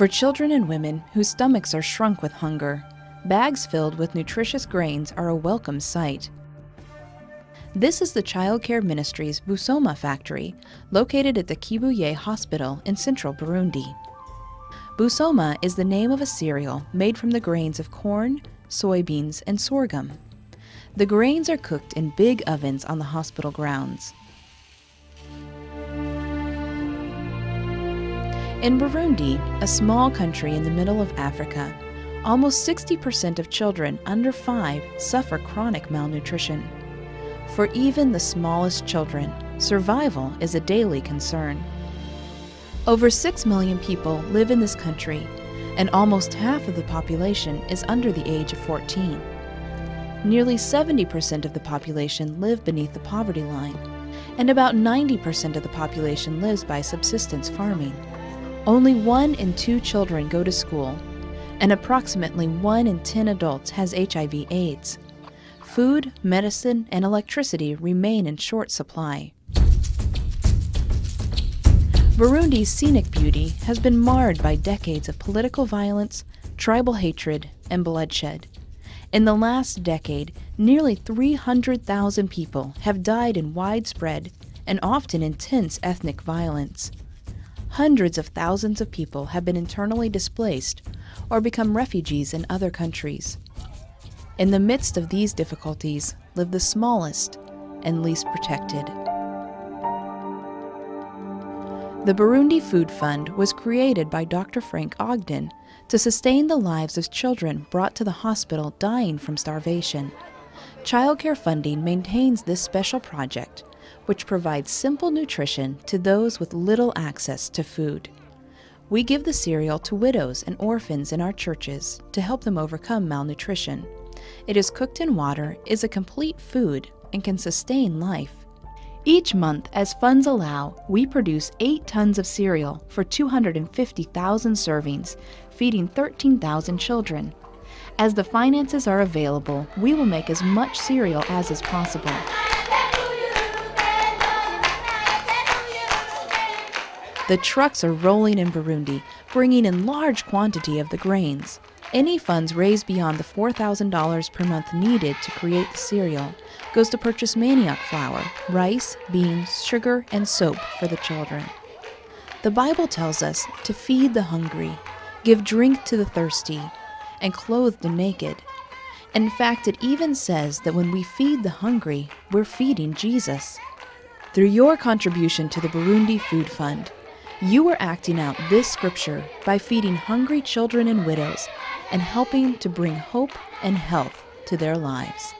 For children and women whose stomachs are shrunk with hunger, bags filled with nutritious grains are a welcome sight. This is the Child Care Ministry's Busoma factory, located at the Kibuye Hospital in central Burundi. Busoma is the name of a cereal made from the grains of corn, soybeans, and sorghum. The grains are cooked in big ovens on the hospital grounds. In Burundi, a small country in the middle of Africa, almost 60% of children under 5 suffer chronic malnutrition. For even the smallest children, survival is a daily concern. Over 6 million people live in this country, and almost half of the population is under the age of 14. Nearly 70% of the population live beneath the poverty line, and about 90% of the population lives by subsistence farming. Only one in two children go to school, and approximately one in 10 adults has HIV AIDS. Food, medicine, and electricity remain in short supply. Burundi's scenic beauty has been marred by decades of political violence, tribal hatred, and bloodshed. In the last decade, nearly 300,000 people have died in widespread and often intense ethnic violence hundreds of thousands of people have been internally displaced or become refugees in other countries. In the midst of these difficulties live the smallest and least protected. The Burundi Food Fund was created by Dr. Frank Ogden to sustain the lives of children brought to the hospital dying from starvation. Childcare funding maintains this special project which provides simple nutrition to those with little access to food. We give the cereal to widows and orphans in our churches to help them overcome malnutrition. It is cooked in water, is a complete food, and can sustain life. Each month, as funds allow, we produce 8 tons of cereal for 250,000 servings, feeding 13,000 children. As the finances are available, we will make as much cereal as is possible. The trucks are rolling in Burundi, bringing in large quantity of the grains. Any funds raised beyond the $4,000 per month needed to create the cereal goes to purchase manioc flour, rice, beans, sugar, and soap for the children. The Bible tells us to feed the hungry, give drink to the thirsty, and clothe the naked. In fact, it even says that when we feed the hungry, we're feeding Jesus. Through your contribution to the Burundi Food Fund, you are acting out this scripture by feeding hungry children and widows and helping to bring hope and health to their lives.